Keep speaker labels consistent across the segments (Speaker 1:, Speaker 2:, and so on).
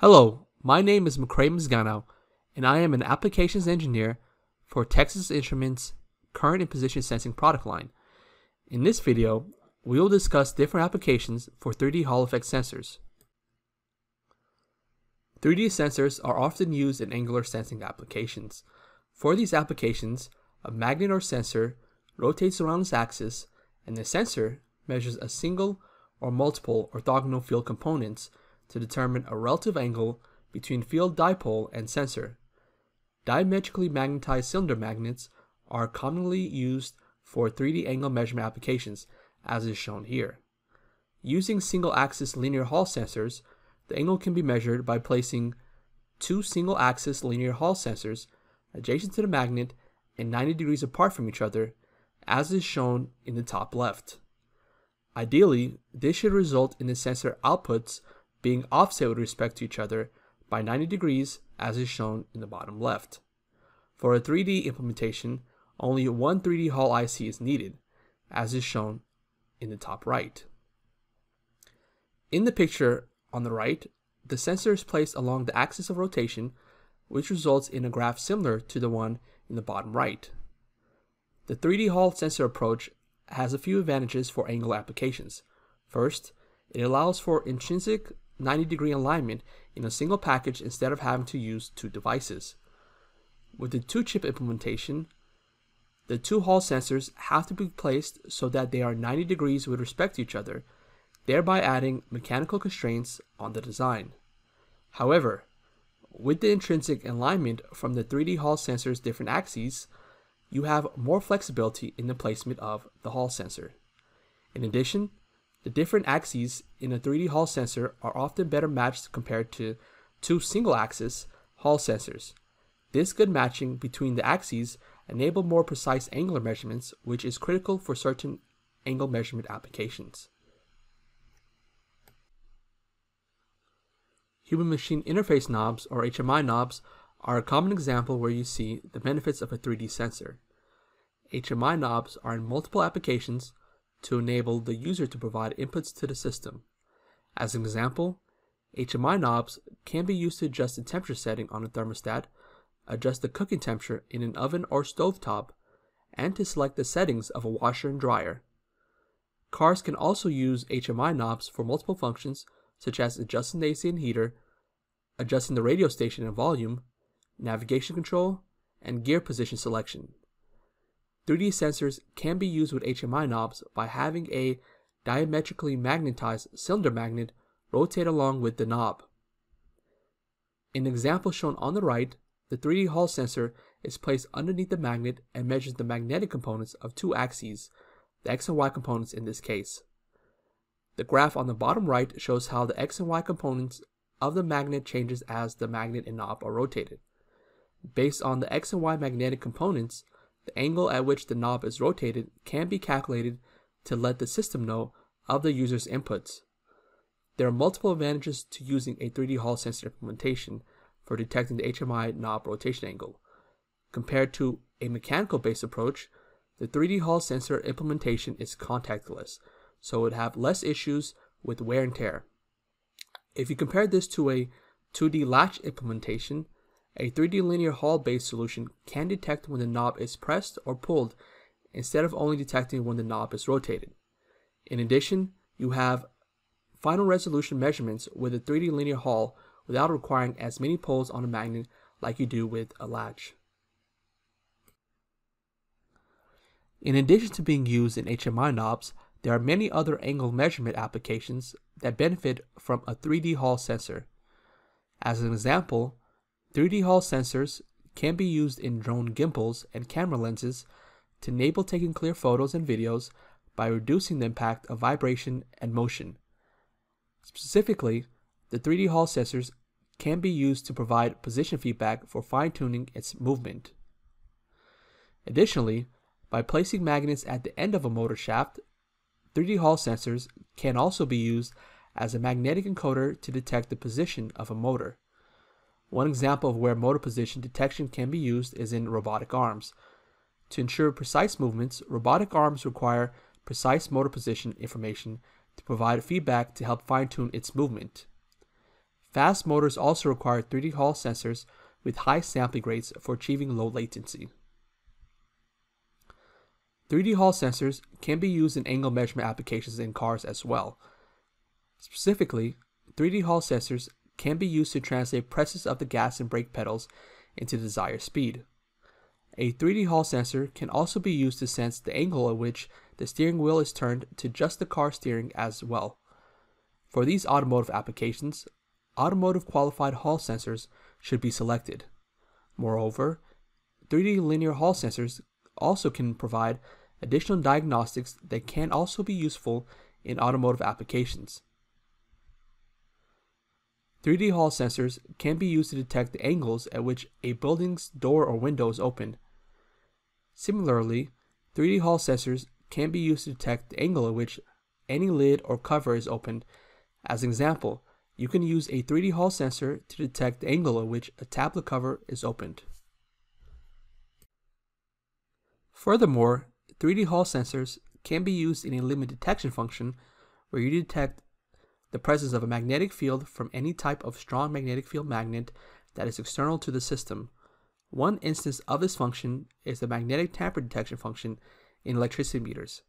Speaker 1: Hello, my name is McCray Mizgano, and I am an applications engineer for Texas Instruments current and position sensing product line. In this video, we will discuss different applications for 3D Hall effect sensors. 3D sensors are often used in angular sensing applications. For these applications, a magnet or sensor rotates around its axis, and the sensor measures a single or multiple orthogonal field components to determine a relative angle between field dipole and sensor. Diametrically magnetized cylinder magnets are commonly used for 3D angle measurement applications, as is shown here. Using single axis linear Hall sensors, the angle can be measured by placing two single axis linear Hall sensors adjacent to the magnet and 90 degrees apart from each other, as is shown in the top left. Ideally, this should result in the sensor outputs being offset with respect to each other by 90 degrees as is shown in the bottom left. For a 3D implementation, only one 3D Hall IC is needed, as is shown in the top right. In the picture on the right, the sensor is placed along the axis of rotation, which results in a graph similar to the one in the bottom right. The 3D Hall sensor approach has a few advantages for angle applications. First, it allows for intrinsic 90 degree alignment in a single package instead of having to use two devices. With the two chip implementation, the two Hall sensors have to be placed so that they are 90 degrees with respect to each other, thereby adding mechanical constraints on the design. However, with the intrinsic alignment from the 3D Hall sensor's different axes, you have more flexibility in the placement of the Hall sensor. In addition, the different axes in a 3D Hall sensor are often better matched compared to two single axis Hall sensors. This good matching between the axes enable more precise angular measurements, which is critical for certain angle measurement applications. Human machine interface knobs, or HMI knobs, are a common example where you see the benefits of a 3D sensor. HMI knobs are in multiple applications to enable the user to provide inputs to the system. As an example, HMI knobs can be used to adjust the temperature setting on a thermostat, adjust the cooking temperature in an oven or stovetop, and to select the settings of a washer and dryer. Cars can also use HMI knobs for multiple functions such as adjusting the AC and heater, adjusting the radio station and volume, navigation control, and gear position selection. 3D sensors can be used with HMI knobs by having a diametrically magnetized cylinder magnet rotate along with the knob. In the example shown on the right, the 3D Hall sensor is placed underneath the magnet and measures the magnetic components of two axes, the X and Y components in this case. The graph on the bottom right shows how the X and Y components of the magnet changes as the magnet and knob are rotated. Based on the X and Y magnetic components, the angle at which the knob is rotated can be calculated to let the system know of the user's inputs. There are multiple advantages to using a 3D Hall sensor implementation for detecting the HMI knob rotation angle. Compared to a mechanical based approach, the 3D Hall sensor implementation is contactless, so it would have less issues with wear and tear. If you compare this to a 2D latch implementation, a 3D linear Hall based solution can detect when the knob is pressed or pulled instead of only detecting when the knob is rotated. In addition, you have final resolution measurements with a 3D linear Hall without requiring as many poles on a magnet like you do with a latch. In addition to being used in HMI knobs, there are many other angle measurement applications that benefit from a 3D Hall sensor. As an example, 3D Hall sensors can be used in drone gimbals and camera lenses to enable taking clear photos and videos by reducing the impact of vibration and motion. Specifically, the 3D Hall sensors can be used to provide position feedback for fine-tuning its movement. Additionally, by placing magnets at the end of a motor shaft, 3D Hall sensors can also be used as a magnetic encoder to detect the position of a motor. One example of where motor position detection can be used is in robotic arms. To ensure precise movements, robotic arms require precise motor position information to provide feedback to help fine tune its movement. Fast motors also require 3D Hall sensors with high sampling rates for achieving low latency. 3D Hall sensors can be used in angle measurement applications in cars as well. Specifically, 3D Hall sensors can be used to translate presses of the gas and brake pedals into desired speed. A 3D Hall sensor can also be used to sense the angle at which the steering wheel is turned to adjust the car steering as well. For these automotive applications, automotive qualified Hall sensors should be selected. Moreover, 3D linear Hall sensors also can provide additional diagnostics that can also be useful in automotive applications. 3D Hall sensors can be used to detect the angles at which a building's door or window is opened. Similarly, 3D Hall sensors can be used to detect the angle at which any lid or cover is opened. As an example, you can use a 3D Hall sensor to detect the angle at which a tablet cover is opened. Furthermore, 3D Hall sensors can be used in a limit detection function where you detect the presence of a magnetic field from any type of strong magnetic field magnet that is external to the system. One instance of this function is the magnetic tamper detection function in electricity meters.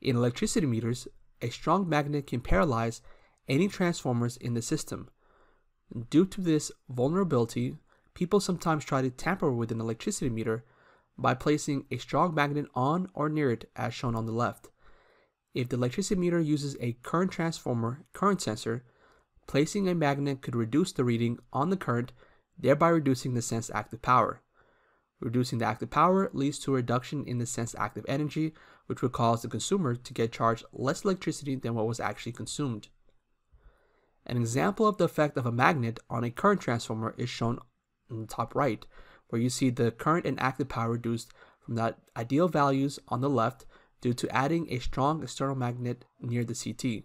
Speaker 1: In electricity meters, a strong magnet can paralyze any transformers in the system. Due to this vulnerability, people sometimes try to tamper with an electricity meter by placing a strong magnet on or near it as shown on the left. If the electricity meter uses a current transformer current sensor, placing a magnet could reduce the reading on the current, thereby reducing the sensed active power. Reducing the active power leads to a reduction in the sensed active energy, which would cause the consumer to get charged less electricity than what was actually consumed. An example of the effect of a magnet on a current transformer is shown in the top right, where you see the current and active power reduced from the ideal values on the left due to adding a strong external magnet near the CT.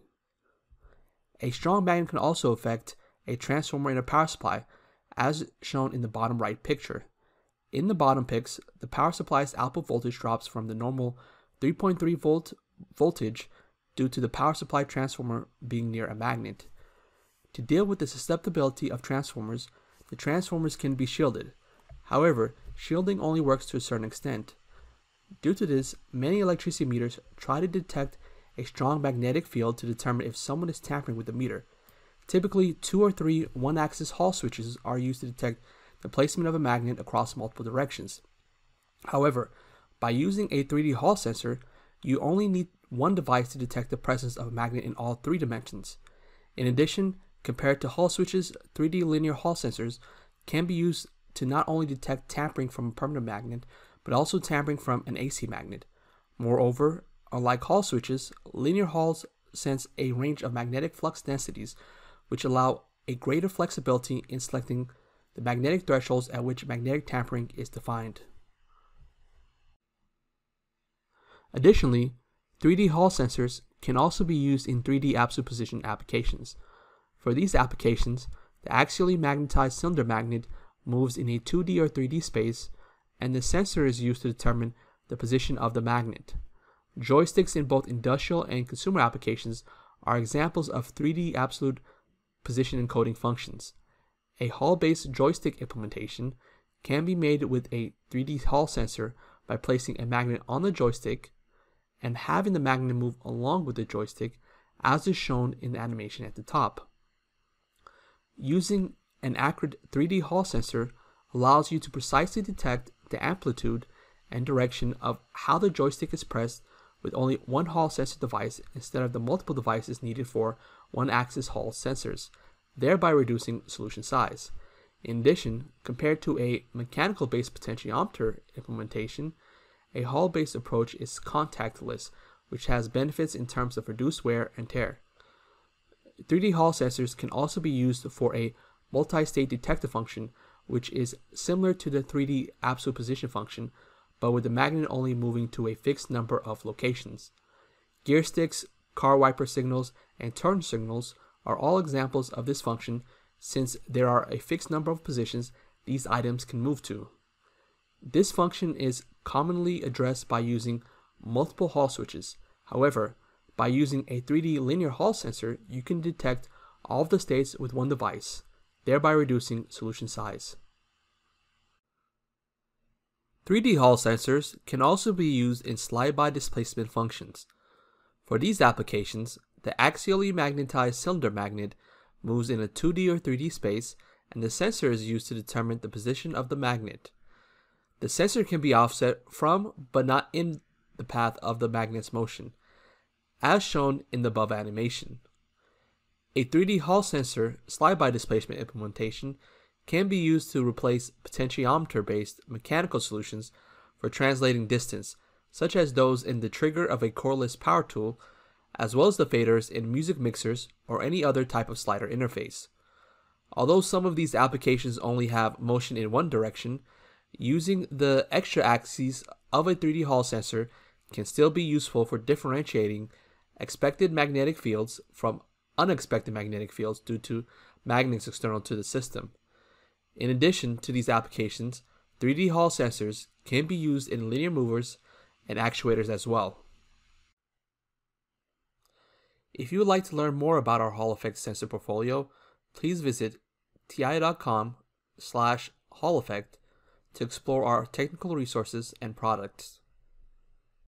Speaker 1: A strong magnet can also affect a transformer in a power supply, as shown in the bottom right picture. In the bottom pics, the power supply's output voltage drops from the normal 3.3 volt voltage due to the power supply transformer being near a magnet. To deal with the susceptibility of transformers, the transformers can be shielded. However, shielding only works to a certain extent. Due to this, many electricity meters try to detect a strong magnetic field to determine if someone is tampering with the meter. Typically, two or three one axis Hall switches are used to detect the placement of a magnet across multiple directions. However, by using a 3D Hall sensor, you only need one device to detect the presence of a magnet in all three dimensions. In addition, compared to Hall switches, 3D linear Hall sensors can be used to not only detect tampering from a permanent magnet, but also tampering from an AC magnet. Moreover, unlike Hall switches, linear Halls sense a range of magnetic flux densities, which allow a greater flexibility in selecting the magnetic thresholds at which magnetic tampering is defined. Additionally, 3D Hall sensors can also be used in 3D absolute position applications. For these applications, the axially magnetized cylinder magnet moves in a 2D or 3D space and the sensor is used to determine the position of the magnet. Joysticks in both industrial and consumer applications are examples of 3D absolute position encoding functions. A Hall based joystick implementation can be made with a 3D Hall sensor by placing a magnet on the joystick and having the magnet move along with the joystick as is shown in the animation at the top. Using an accurate 3D Hall sensor allows you to precisely detect the amplitude and direction of how the joystick is pressed with only one Hall sensor device instead of the multiple devices needed for one axis Hall sensors, thereby reducing solution size. In addition, compared to a mechanical based potentiometer implementation, a Hall based approach is contactless, which has benefits in terms of reduced wear and tear. 3D Hall sensors can also be used for a multi state detector function which is similar to the 3D absolute position function, but with the magnet only moving to a fixed number of locations. Gear sticks, car wiper signals, and turn signals are all examples of this function since there are a fixed number of positions these items can move to. This function is commonly addressed by using multiple Hall switches. However, by using a 3D linear Hall sensor, you can detect all of the states with one device. Thereby reducing solution size. 3D Hall sensors can also be used in slide by displacement functions. For these applications, the axially magnetized cylinder magnet moves in a 2D or 3D space and the sensor is used to determine the position of the magnet. The sensor can be offset from but not in the path of the magnet's motion, as shown in the above animation. A 3D Hall sensor slide by displacement implementation can be used to replace potentiometer based mechanical solutions for translating distance, such as those in the trigger of a cordless power tool, as well as the faders in music mixers or any other type of slider interface. Although some of these applications only have motion in one direction, using the extra axes of a 3D Hall sensor can still be useful for differentiating expected magnetic fields from unexpected magnetic fields due to magnets external to the system. In addition to these applications, 3D Hall sensors can be used in linear movers and actuators as well. If you would like to learn more about our Hall effect sensor portfolio, please visit ti.com slash Hall effect to explore our technical resources and products.